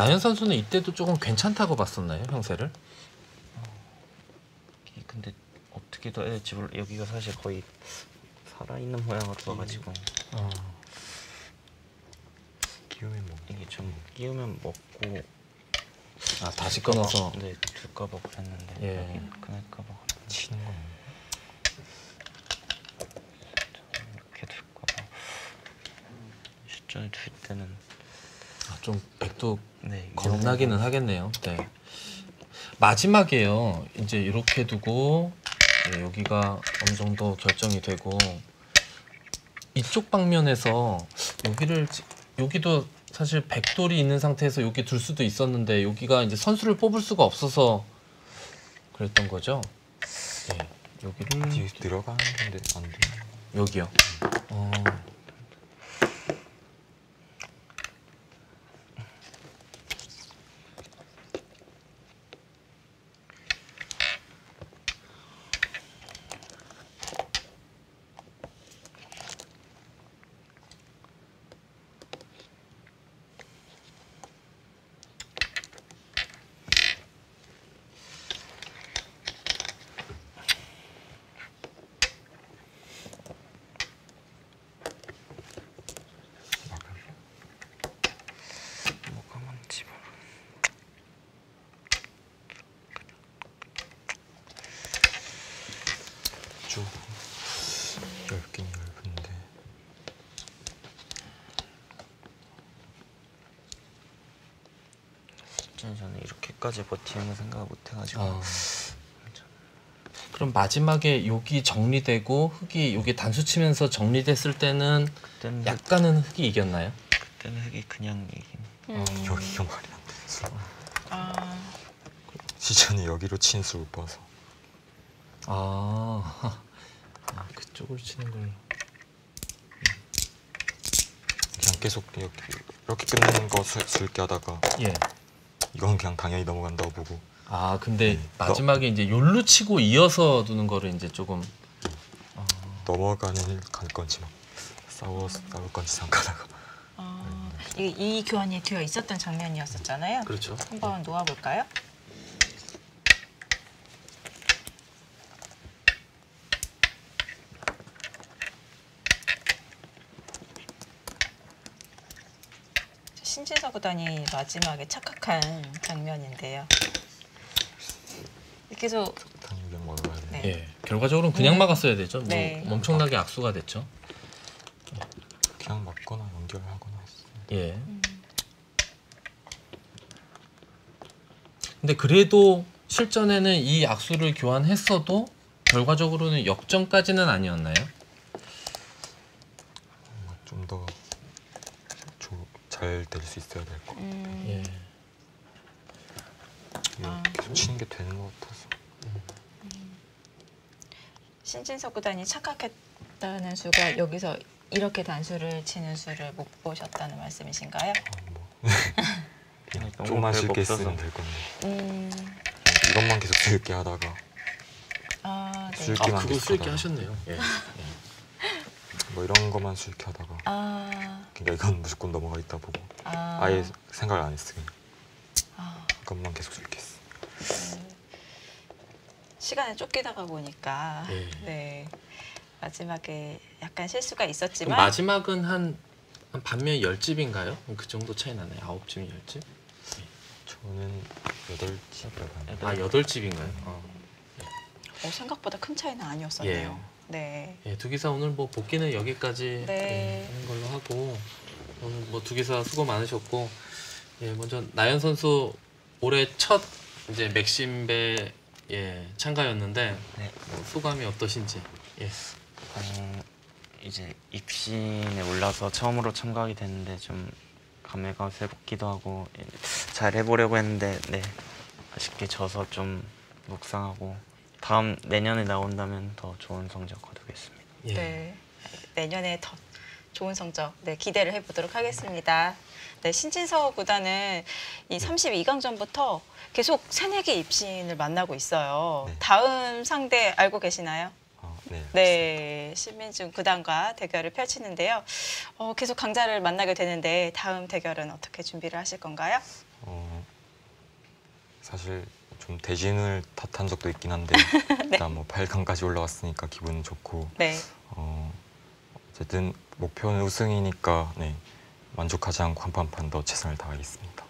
나연 선수는 이때도 조금 괜찮다고 봤었나요, 형세를? 근데 어떻게 더 해야 될지 몰라. 여기가 사실 거의 살아있는 모양으로 와가지고 어. 기우면 뭐 이게 좀 끼우면 먹고 아 다시 끊어서 네 둘까봐 그랬는데 예. 그랬는데 치는 거 이렇게 둘까봐 실전을 둘 때는 아, 좀 백도 네 겁나기는 하겠네요. 네. 마지막에요. 이제 이렇게 두고 네, 여기가 어느 정도 결정이 되고 이쪽 방면에서 여기를 지- 여기도 사실 백돌이 있는 상태에서 여기 둘 수도 있었는데 여기가 이제 선수를 뽑을 수가 없어서 그랬던 거죠. 네. 여기를 들어가는데 안 돼. 여기요. 어. 뭐가 많지 뭐. 쭉 얇긴 얇은데 실전 저는 이렇게까지 버티는 거 생각을 못 해가지고 아. 그럼 마지막에 여기 정리되고 흙이 여기 단수 치면서 정리됐을 때는 그때는 약간은 흙이 이겼나요? 그때는 흙이 그냥 이긴 음. 여기가 말이 안 돼. 술. 아, 시전이 여기로 친술 봐서 아, 아 그쪽으로 치는 걸. 그냥 계속 이렇게, 이렇게 끝내는 거 술- 술게 하다가 예. 이건 그냥 당연히 넘어간다고 보고 아 근데 네. 마지막에 이제 욜로 치고 이어서 두는 거를 이제 조금 넘어가는 갈 건지 막 싸워 싸울 건지 생각하다가 아, 이, 이 교환이 되어 있었던 장면이었었잖아요. 그렇죠. 한번 놓아볼까요? 신진서 구단이 마지막에 착각한 장면인데요. 계속 당연히 먹어야 돼. 네. 예. 결과적으로는 그냥 막았어야 되죠. 뭐 네. 엄청나게 악수가 됐죠. 그냥 맞거나 연결하거나 했어요. 예. 근데 그래도 실전에는 이 악수를 교환했어도 결과적으로는 역전까지는 아니었나요? 좀 더 잘 될 수 있어야 될 거. 음, 예. 아. 계속 치는 게 되는 것 같아서. 신진석 구단이 착각했다는 수가 여기서 이렇게 단수를 치는 수를 못 보셨다는 말씀이신가요? 아, 뭐 조금만 쉽게. 쓰면 될 건데 음, 이것만 계속 쓸게 하다가 아, 네. 술- 아 기만 그거 쓸게. 하셨네요. 예. 뭐 이런 것만 쓸게 하다가 아, 그러니까 이건 무조건 넘어가 있다 보고 아, 아예 생각을 안 했어 그냥 아, 이것만 계속 쓸게 했어. 시간에 쫓기다가 보니까 예. 네 마지막에 약간 실수가 있었지만 마지막은 한, 한 반면 열 집인가요? 그 정도 차이 나나요? 아홉 집, 열 집? 저는 여덟 집을 봤는데 아 여덟 집인가요? 어. 어, 생각보다 큰 차이는 아니었었네요. 네. 예, 두 기사 오늘 뭐 복귀는 여기까지 네. 예, 하는 걸로 하고 오늘 뭐 두 기사 수고 많으셨고 예, 먼저 나연 선수 올해 첫 이제 맥심배 예, 참가였는데 네. 뭐 소감이 어떠신지 예. 어, 이제 입신에 올라서 처음으로 참가하게 됐는데 좀 감회가 새롭기도 하고 예, 잘 해보려고 했는데 네 아쉽게 져서 좀 묵상하고 다음 내년에 나온다면 더 좋은 성적 거두겠습니다. 예. 네. 내년에 더 좋은 성적 네, 기대를 해보도록 하겠습니다. 네, 신진서 구단은 이 32강전부터 계속 새내기 입신을 만나고 있어요. 네. 다음 상대 알고 계시나요? 아, 네. 네, 신민중 구단과 대결을 펼치는데요. 어, 계속 강자를 만나게 되는데 다음 대결은 어떻게 준비를 하실 건가요? 어, 사실 좀 대진을 탓한 적도 있긴 한데 일단 뭐 8강까지 올라왔으니까 기분 좋고 네, 어, 어쨌든 목표는 우승이니까 네, 만족하지 않고 한판판더 최선을 다하겠습니다.